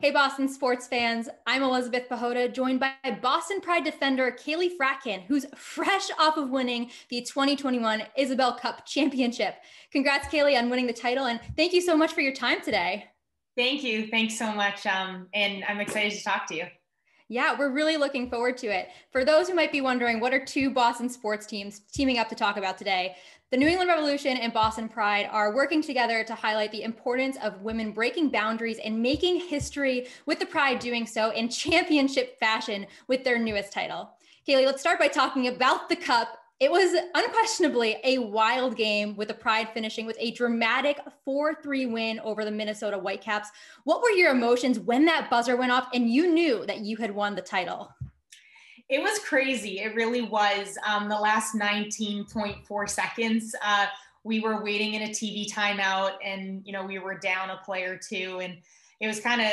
Hey, Boston sports fans. I'm Elizabeth Pehota, joined by Boston Pride defender Kaleigh Fratkin, who's fresh off of winning the 2021 Isobel Cup Championship. Congrats, Kaleigh, on winning the title, and thank you so much for your time today. Thank you. Thanks so much. Um, and I'm excited to talk to you. Yeah, we're really looking forward to it. For those who might be wondering, what are two Boston sports teams teaming up to talk about today? The New England Revolution and Boston Pride are working together to highlight the importance of women breaking boundaries and making history with the Pride doing so in championship fashion with their newest title. Kaleigh, let's start by talking about the Cup. It was unquestionably a wild game with the Pride finishing with a dramatic 4 3 win over the Minnesota Whitecaps. What were your emotions when that buzzer went off and you knew that you had won the title? It was crazy. It really was. Um, the last 19.4 seconds, uh, we were waiting in a TV timeout, and you know we were down a player too, and it was kind of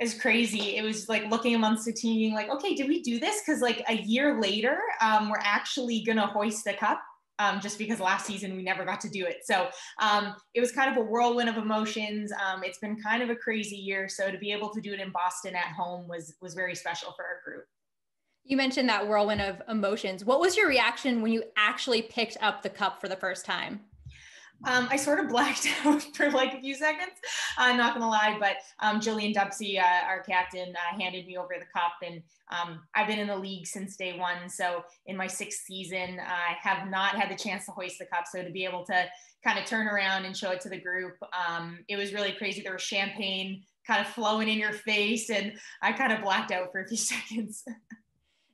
as crazy. It was like looking amongst the team, being like, okay, did we do this? Because like a year later, um, we're actually gonna hoist the cup. Um, just because last season we never got to do it. So um, it was kind of a whirlwind of emotions. Um, it's been kind of a crazy year. So to be able to do it in Boston at home was was very special for our group. You mentioned that whirlwind of emotions. What was your reaction when you actually picked up the cup for the first time? Um, I sort of blacked out for like a few seconds. I'm not gonna lie, but um, Jillian Dempsey, uh, our captain, uh, handed me over the cup, and um, I've been in the league since day one. So in my sixth season, I have not had the chance to hoist the cup. So to be able to kind of turn around and show it to the group, um, it was really crazy. There was champagne kind of flowing in your face, and I kind of blacked out for a few seconds.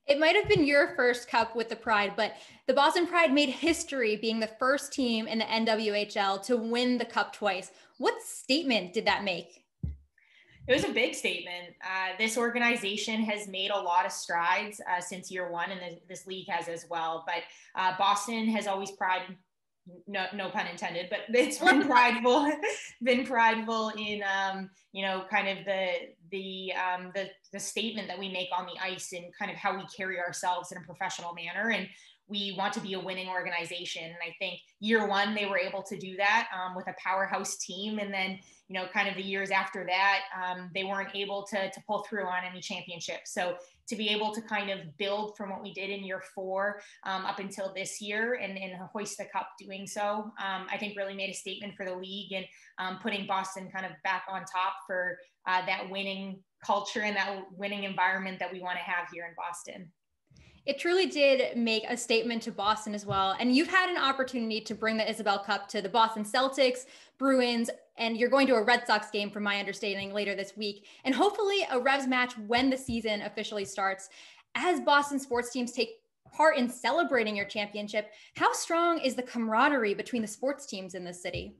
It might have been your first cup with the Pride, but the Boston Pride made history being the first team in the NWHL to win the cup twice. What statement did that make? It was a big statement. Uh, this organization has made a lot of strides uh, since year one, and this, this league has as well. But uh, Boston has always prided no no pun intended but it's been prideful been prideful in um you know kind of the the um the the statement that we make on the ice and kind of how we carry ourselves in a professional manner. And we want to be a winning organization. And i think year one they were able to do that um, with a powerhouse team. And then you know kind of the years after that um, they weren't able to, to pull through on any championships. So to be able to kind of build from what we did in year four um, up until this year and, and hoist the cup doing so, um, I think really made a statement for the league and um, putting Boston kind of back on top for uh, that winning culture and that winning environment that we want to have here in Boston it truly did make a statement to Boston as well. And you've had an opportunity to bring the Isobel Cup to the Boston Celtics, Bruins, and you're going to a Red Sox game, from my understanding, later this week, and hopefully a Revs match when the season officially starts. As Boston sports teams take part in celebrating your championship, how strong is the camaraderie between the sports teams in the city?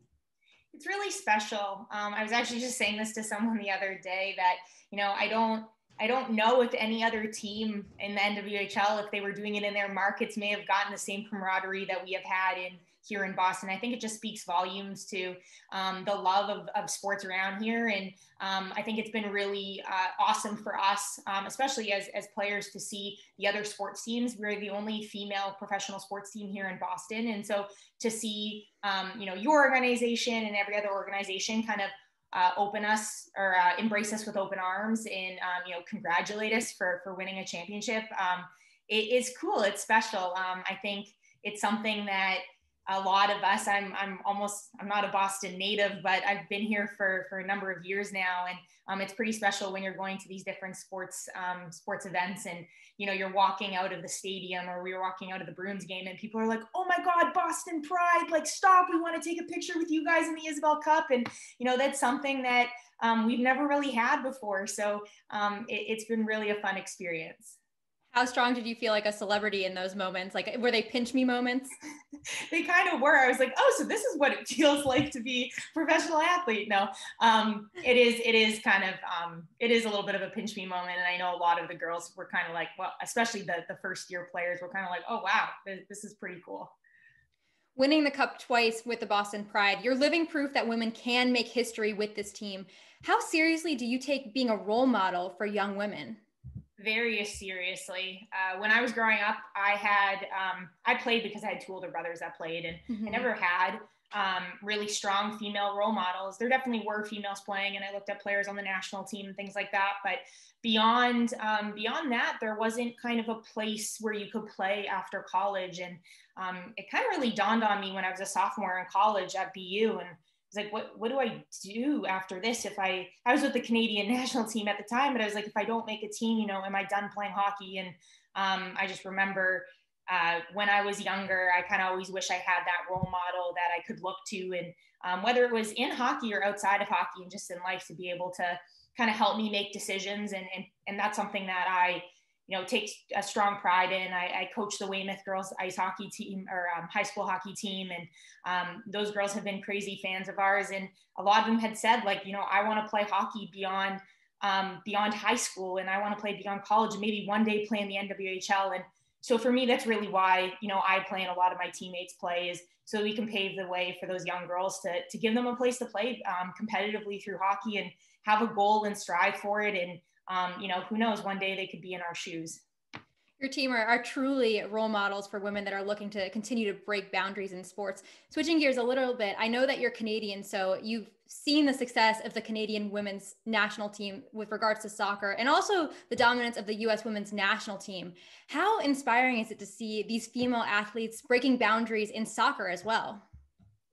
It's really special. Um, I was actually just saying this to someone the other day that, you know, I don't I don't know if any other team in the NWHL, if they were doing it in their markets, may have gotten the same camaraderie that we have had in here in Boston. I think it just speaks volumes to um, the love of, of, sports around here. And um, I think it's been really uh, awesome for us, um, especially as, as players, to see the other sports teams. We're the only female professional sports team here in Boston. And so to see, um, you know, your organization and every other organization kind of uh, open us or uh, embrace us with open arms and um, you know congratulate us for for winning a championship. Um, it is cool. It's special. Um, I think it's something that a lot of us i'm i'm almost i'm not a boston native but i've been here for for a number of years now. And um, it's pretty special when you're going to these different sports um, sports events and you know you're walking out of the stadium or we are walking out of the bruins game and people are like oh my god boston pride like stop we want to take a picture with you guys in the isobel cup. And you know that's something that um, we've never really had before. So um, it, it's been really a fun experience how strong did you feel like a celebrity in those moments? Like, were they pinch me moments? they kind of were. I was like, oh, so this is what it feels like to be professional athlete. No, um, it is. It is kind of. Um, it is a little bit of a pinch me moment, and I know a lot of the girls were kind of like, well, especially the the first year players were kind of like, oh wow, this, this is pretty cool. Winning the cup twice with the Boston Pride, you're living proof that women can make history with this team. How seriously do you take being a role model for young women? Very seriously. Uh, when I was growing up, I had um, I played because I had two older brothers that played, and mm-hmm. I never had um, really strong female role models. There definitely were females playing, and I looked at players on the national team and things like that. But beyond um, beyond that, there wasn't kind of a place where you could play after college, and um, it kind of really dawned on me when I was a sophomore in college at BU, and was like, what what do I do after this? If I I was with the Canadian national team at the time, but I was like, if I don't make a team, you know, am I done playing hockey? And um, I just remember uh, when I was younger, I kind of always wish I had that role model that I could look to, and um, whether it was in hockey or outside of hockey, and just in life, to be able to kind of help me make decisions, and and and that's something that I you know take a strong pride in. I, I coach the Weymouth girls ice hockey team or um, high school hockey team, and um, those girls have been crazy fans of ours, and a lot of them had said like, you know, I want to play hockey beyond um, beyond high school, and I want to play beyond college, and maybe one day play in the NWHL, and so for me, that's really why, you know, I play and a lot of my teammates play is so we can pave the way for those young girls to, to give them a place to play um, competitively through hockey. And have a goal and strive for it. And, um, you know, who knows, one day they could be in our shoes your team are, are truly role models for women that are looking to continue to break boundaries in sports. Switching gears a little bit, I know that you're Canadian, so you've seen the success of the Canadian women's national team with regards to soccer and also the dominance of the US women's national team. How inspiring is it to see these female athletes breaking boundaries in soccer as well?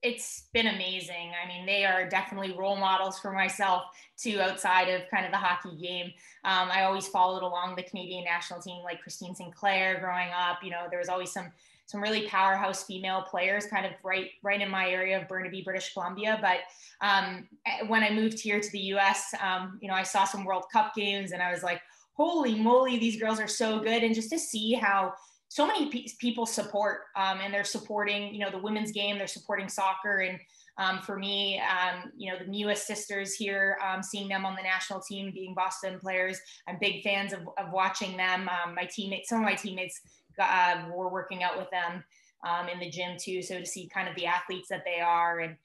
It's been amazing. I mean, they are definitely role models for myself too, outside of kind of the hockey game. Um, I always followed along the Canadian national team, like Christine Sinclair growing up. You know, there was always some some really powerhouse female players kind of right right in my area of Burnaby, British Columbia. But um, when I moved here to the US, um, you know, I saw some World Cup games and I was like, holy moly, these girls are so good. And just to see how so many pe- people support um, and they're supporting you know the women's game they're supporting soccer and um, for me um, you know the Mewis sisters here um, seeing them on the national team being boston players i'm big fans of, of watching them. Um, my teammates some of my teammates uh, were working out with them um, in the gym too so to see kind of the athletes that they are and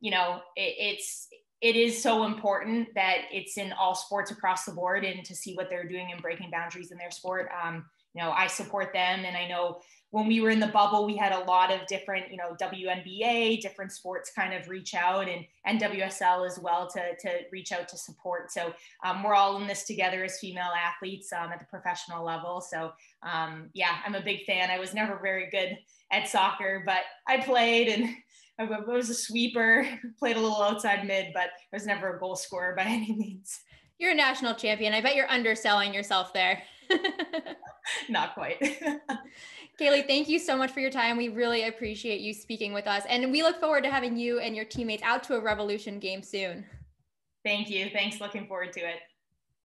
you know it, it's it is so important that it's in all sports across the board and to see what they're doing and breaking boundaries in their sport um, you know, I support them. And I know when we were in the bubble, we had a lot of different, you know, WNBA, different sports kind of reach out and NWSL as well to, to reach out to support. So um, we're all in this together as female athletes um, at the professional level. So um, yeah, I'm a big fan. I was never very good at soccer, but I played and I was a sweeper, played a little outside mid, but I was never a goal scorer by any means. You're a national champion. I bet you're underselling yourself there. Not quite. Kaleigh, thank you so much for your time. We really appreciate you speaking with us. And we look forward to having you and your teammates out to a Revolution game soon. Thank you. Thanks. Looking forward to it.